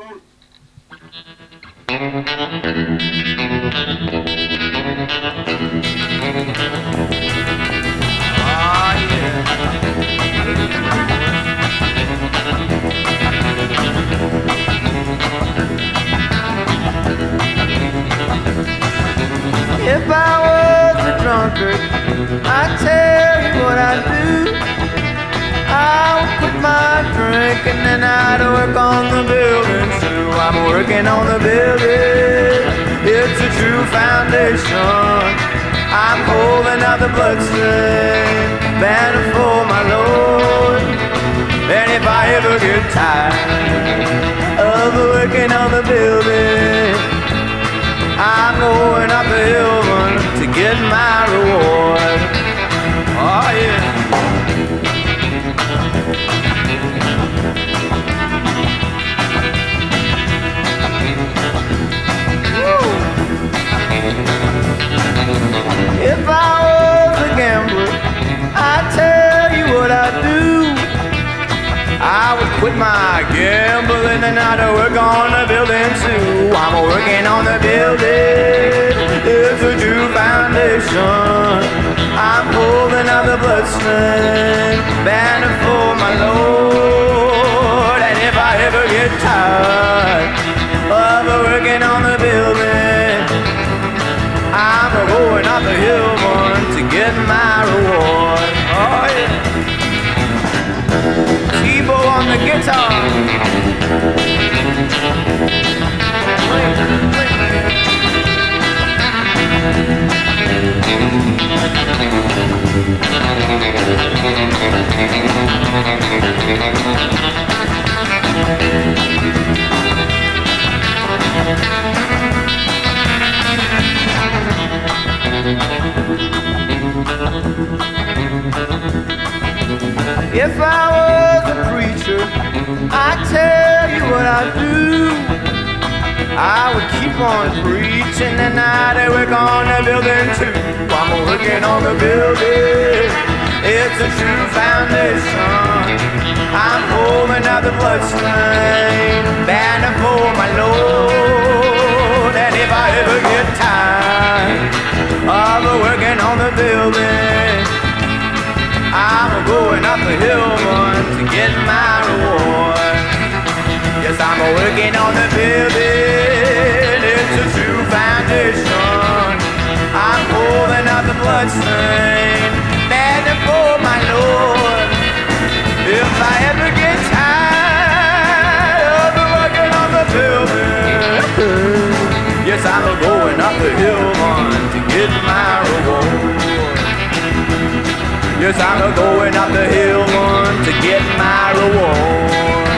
If I was a drunkard, I'd tell you what I'd do. I would quit my and then I'd work on the too. I'm working on the building. It's a true foundation. I'm holding out the bloodstained banner for my Lord. And if I ever get tired of working on the building, I'm going up the hill to get my reward. My gambling and I'd work on the building too. I'm working on the building. It's a true foundation. I'm holding out the bloodstained banner for my Lord. And if I ever get tired of working on the building, I'm going up the hill one to get my reward. If I was a preacher, I'd tell you what I'd do. I would keep on preaching and I'd work on the building too. I'm working on the building. It's a true foundation. I'm holding out the bloodstained banner for my Lord. And if I ever get tired of working on the building, I'm going up the hill one to get my yes, I'm a going up the hill one to get my reward. Yes, I'm a going up the hill one to get my reward.